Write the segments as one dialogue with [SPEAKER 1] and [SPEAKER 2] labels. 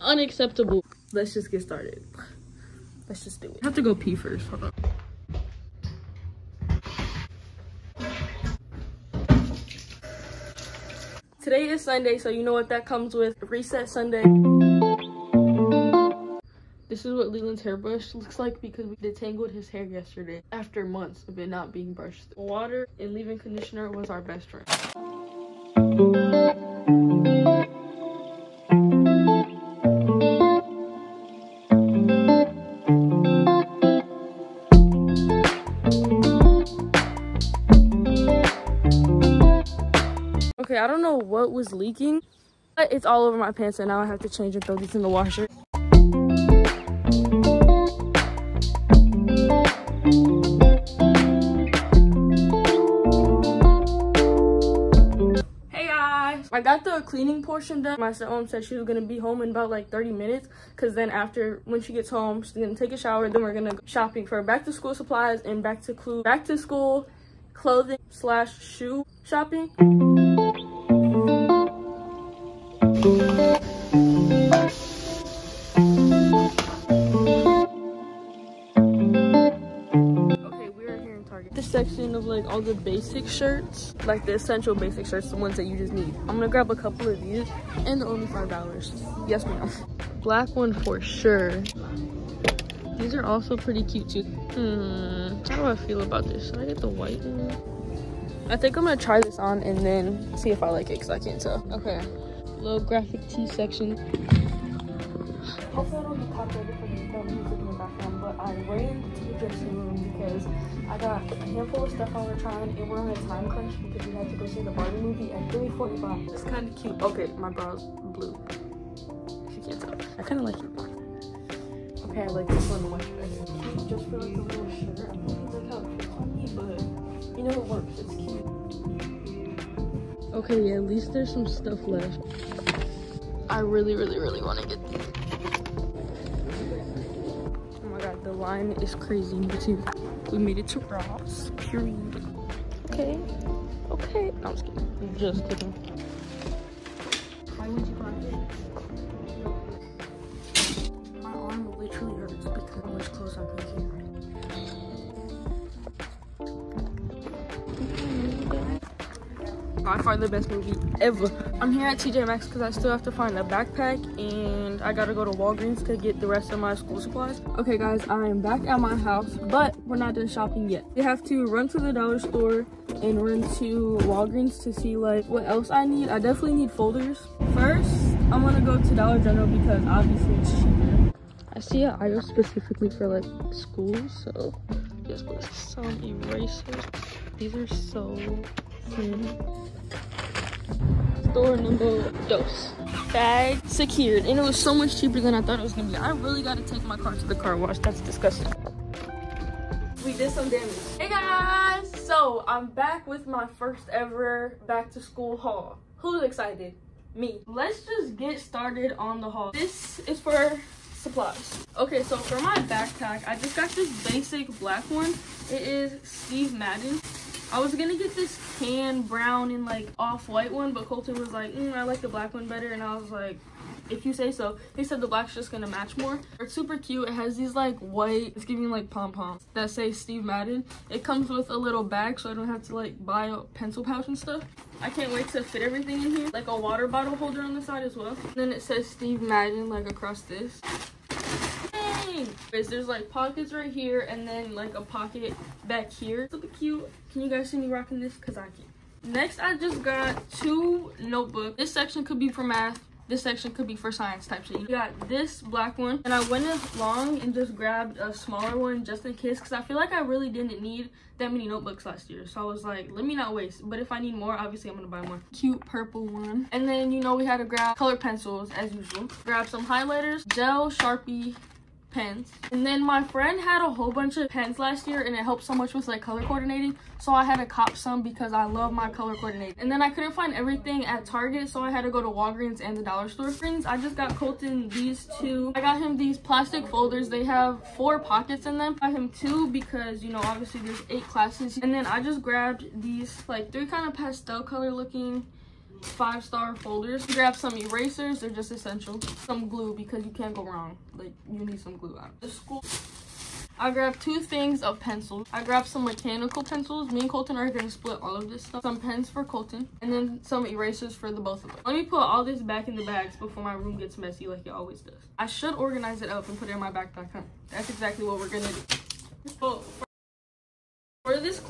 [SPEAKER 1] Unacceptable. Let's just get started. Let's just do it. I have to go pee first. Hold on. Today is Sunday, so you know what that comes with. Reset Sunday. This is what Leland's hairbrush looks like because we detangled his hair yesterday after months of it not being brushed. Water and leave-in conditioner was our best friend. Okay, I don't know what was leaking, but it's all over my pants and now I have to change and throw these in the washer. Hey guys! I got the cleaning portion done. My stepmom said she was gonna be home in about like 30 minutes because then after, when she gets home, she's gonna take a shower, then we're gonna go shopping for back to school supplies and back to, cl back to school clothing slash shoe shopping. Section of like all the basic shirts, like the essential basic shirts, the ones that you just need. I'm gonna grab a couple of these and they're only five dollars. Yes, ma'am. Black one for sure. These are also pretty cute too. Hmm, how do I feel about this? Should I get the white one? I think I'm gonna try this on and then see if I like it because I can't tell. Okay, little graphic tee section. Hopefully I don't get copyrighted for the music in the background, but I ran to the dressing room because I got a handful of stuff I want to try and we're on a time crunch because we had to go see the Barbie movie at 3.45. It's kind of cute. Okay, my brow's blue. If you can't tell. I kind of like it. Okay, I like this one much better. Cute just for like a little shirt. I don't really like how it fits on me, but you know it works. It's cute. Okay, yeah, at least there's some stuff left. I really, really, really want to get these. Oh my god, the line is crazy. We made it to Ross. Period. Okay. Okay. No, I'm just kidding. I'm just kidding. Why would you buy it? My arm literally hurts because how much clothes I can By far the best movie ever. I'm here at TJ Maxx because I still have to find a backpack and I gotta go to Walgreens to get the rest of my school supplies. Okay guys, I am back at my house, but we're not done shopping yet. We have to run to the dollar store and run to Walgreens to see like what else I need. I definitely need folders. First, I'm gonna go to Dollar General because obviously it's cheaper. I see an aisle specifically for like school, so yes, please. Some erasers. These are so. Store number dos. Bag secured, and it was so much cheaper than I thought it was gonna be. I really gotta take my car to the car wash. That's disgusting. We did some damage. Hey guys! So I'm back with my first ever back to school haul. Who's excited? Me. Let's just get started on the haul. This is for supplies. Okay, so for my backpack, I just got this basic black one. It is Steve Madden. I was gonna get this tan brown and like off-white one, but Colton was like, mm, I like the black one better, and I was like, if you say so. He said the black's just gonna match more. It's super cute. It has these like white, it's giving like pom-poms that say Steve Madden. It comes with a little bag so I don't have to like buy a pencil pouch and stuff. I can't wait to fit everything in here. Like a water bottle holder on the side as well. And then it says Steve Madden like across this. Dang! There's like pockets right here and then like a pocket back here. Bit cute. Can you guys see me rocking this? Cause I can. Next, I just got two notebooks. This section could be for math. This section could be for science type shit. You got this black one. And I went along and just grabbed a smaller one just in case. Because I feel like I really didn't need that many notebooks last year. So I was like, let me not waste. But if I need more, obviously I'm going to buy more. Cute purple one. And then, you know, we had to grab colored pencils as usual. Grab some highlighters, gel, Sharpie, pens. And then my friend had a whole bunch of pens last year and it helped so much with like color coordinating. So I had to cop some because I love my color coordinating. And then I couldn't find everything at Target. So I had to go to Walgreens and the dollar store. Friends, I just got Colton these two. I got him these plastic folders. They have four pockets in them. I got him two because, you know, obviously there's eight classes. And then I just grabbed these like three kind of pastel color looking five star folders. Grab some erasers, they're just essential. Some glue because you can't go wrong. Like you need some glue out. The school I grabbed two things of pencils. I grabbed some mechanical pencils. Me and Colton are going to split all of this stuff. Some pens for Colton. And then some erasers for the both of us. Let me put all this back in the bags before my room gets messy like it always does. I should organize it up and put it in my backpack, huh? That's exactly what we're going to do. This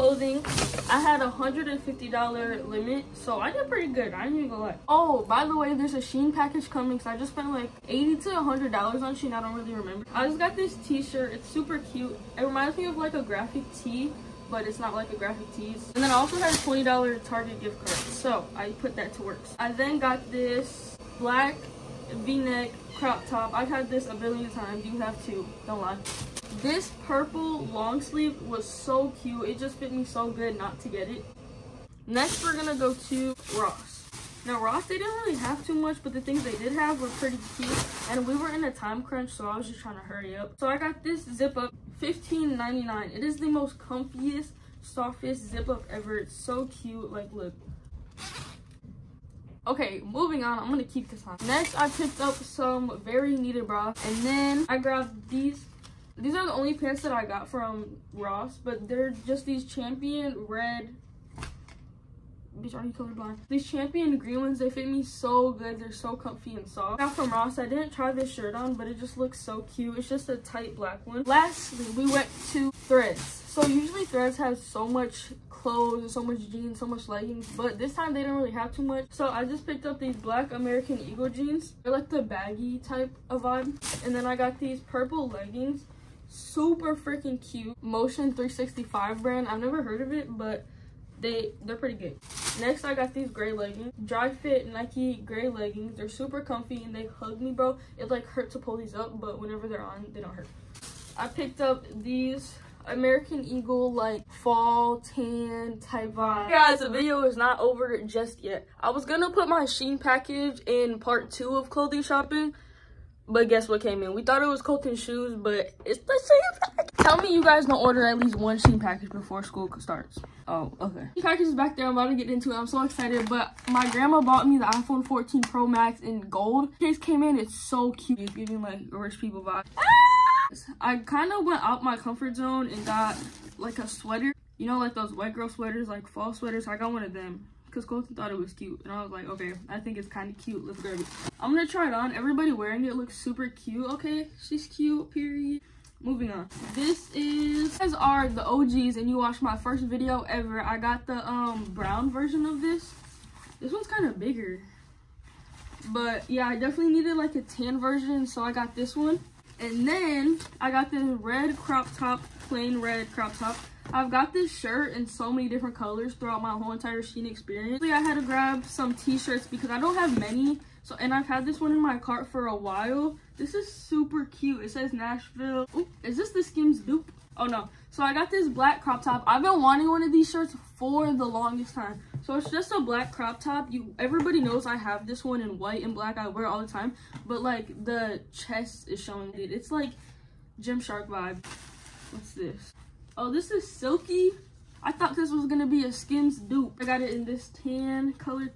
[SPEAKER 1] clothing, I had a $150 limit, so I did pretty good. I ain't even gonna lie. Oh, by the way, there's a Shein package coming, because I just spent like 80 to $100 on Shein. I don't really remember. I just got this t-shirt. It's super cute. It reminds me of like a graphic tee, but it's not like a graphic tee. And then I also had a $20 Target gift card, so I put that to work. I then got this black v-neck crop top. I've had this a billion times. You have too. Don't lie. This purple long sleeve was so cute. It just fit me so good not to get it. Next, we're gonna go to Ross. Now, Ross, they didn't really have too much, but the things they did have were pretty cute. And we were in a time crunch, so I was just trying to hurry up. So I got this zip up, $15.99. It is the most comfiest, softest zip up ever. It's so cute. Like, look. Okay, moving on. I'm gonna keep this on. Next, I picked up some very needed bras. And then I grabbed these these are the only pants that I got from Ross, but they're just these champion red. Bitch, are you colorblind? These champion green ones, they fit me so good. They're so comfy and soft. Now from Ross, I didn't try this shirt on, but it just looks so cute. It's just a tight black one. Lastly, we went to Threads. So usually Threads has so much clothes and so much jeans, so much leggings, but this time they didn't really have too much. So I just picked up these black American Eagle jeans. They're like the baggy type of vibe. And then I got these purple leggings. Super freaking cute. Motion 365 brand. I've never heard of it but they they're pretty good. Next i got these gray leggings. Dri-FIT nike gray leggings. They're super comfy and they hug me bro. It like hurt to pull these up but whenever they're on they don't hurt. I picked up these American Eagle like fall tan type vibe. Hey guys, the video is not over just yet. I was gonna put my Shein package in part two of clothing shopping, but guess what came in? We thought it was Colton shoes, but it's the same package. Tell me you guys don't order at least one Shein package before school starts. Oh, okay. The package is back there. I'm about to get into it. I'm so excited. But my grandma bought me the iPhone 14 Pro Max in gold. Case came in. It's so cute. It's giving like rich people vibe. Ah! I kind of went out my comfort zone and got like a sweater. You know, like those white girl sweaters, like fall sweaters. I got one of them because Colton thought it was cute. And I was like, okay, I think it's kind of cute. Let's grab it. I'm going to try it on. Everybody wearing it looks super cute. Okay, she's cute, period. Moving on. This is, these are the OGs and you watched my first video ever. I got the um brown version of this. This one's kind of bigger. But yeah, I definitely needed like a tan version, so I got this one. And then I got this red crop top, plain red crop top. I've got this shirt in so many different colors throughout my whole entire Shein experience. I had to grab some t-shirts because I don't have many. So, and I've had this one in my cart for a while. This is super cute. It says Nashville. Ooh, is this the Skims dupe? Oh no. So I got this black crop top. I've been wanting one of these shirts for the longest time. So it's just a black crop top. You everybody knows I have this one in white and black. I wear all the time. But like the chest is showing it. It's like Gymshark vibe. What's this? Oh, this is silky. I thought this was gonna be a Skims dupe. I got it in this tan color.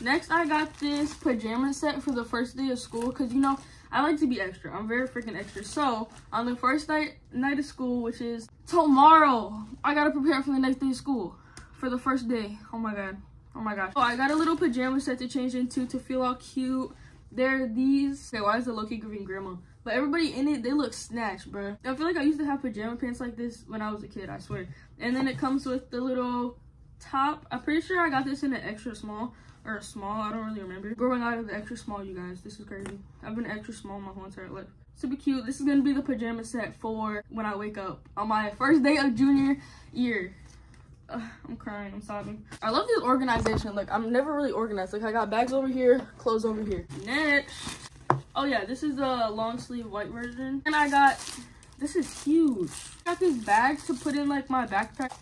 [SPEAKER 1] Next, I got this pajama set for the first day of school because, you know, I like to be extra. I'm very freaking extra. So, on the first night, night of school, which is tomorrow, I got to prepare for the next day of school for the first day. Oh, my God. Oh, my gosh. So, I got a little pajama set to change into to feel all cute. There are these. Okay, why is the Loki giving grandma? But everybody in it, they look snatched, bro. I feel like I used to have pajama pants like this when I was a kid, I swear. And then it comes with the little top. I'm pretty sure I got this in an extra small or a small. I don't really remember. Growing out of the extra small, you guys. This is crazy. I've been extra small my whole entire life. Super cute. This is going to be the pajama set for when I wake up on my first day of junior year. I'm crying. I'm sobbing. I love this organization. Like, I'm never really organized. Like, I got bags over here, clothes over here. Next. Oh yeah, this is the long sleeve white version. And I got, this is huge. I got this bag to put in like my backpack.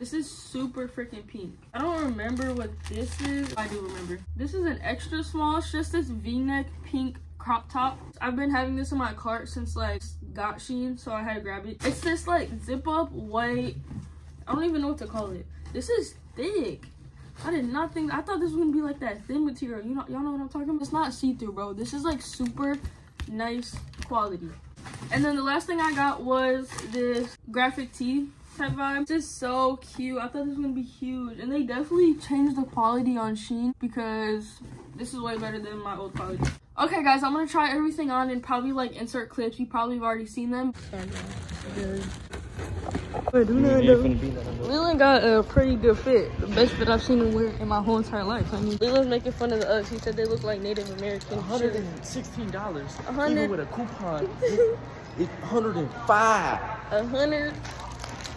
[SPEAKER 1] This is super freaking pink. I don't remember what this is. I do remember. This is an extra small. It's just this v-neck pink crop top. I've been having this in my cart since like got Shein, so I had to grab it. It's this like zip up white. I don't even know what to call it. This is thick. I did not think, I thought this was gonna be like that thin material. You know, y'all know what I'm talking about? It's not see-through, bro. This is like super nice quality. And then the last thing I got was this graphic tee type vibe. This is so cute. I thought this was gonna be huge. And they definitely changed the quality on Shein because this is way better than my old quality. Okay guys, I'm gonna try everything on and probably like insert clips. You probably have already seen them. Leland got a pretty good fit. The best that I've seen him wear in my whole entire life. I mean, Leland's making fun of the Uggs. He said they look like Native American.
[SPEAKER 2] $116.
[SPEAKER 1] hundred-
[SPEAKER 2] Even with a coupon, it- it's 105
[SPEAKER 1] A hundred.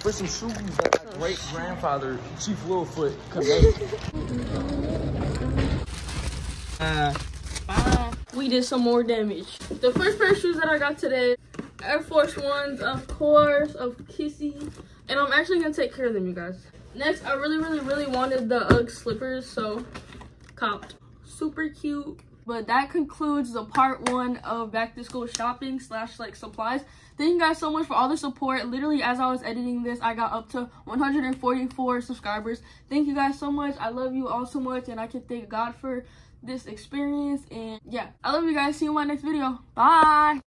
[SPEAKER 2] For some shoes that my great grandfather, Chief Littlefoot, could. Uh,
[SPEAKER 1] Bye. We did some more damage. The first pair of shoes that I got today, Air Force Ones, of course, of Kissy. And I'm actually gonna take care of them, you guys. Next, I really, really, really wanted the UGG slippers, so copped. Super cute. But that concludes the part one of back to school shopping slash like supplies. Thank you guys so much for all the support. Literally, as I was editing this, I got up to 144 subscribers. Thank you guys so much. I love you all so much, and I can thank God for this experience. And yeah, I love you guys. See you in my next video. Bye.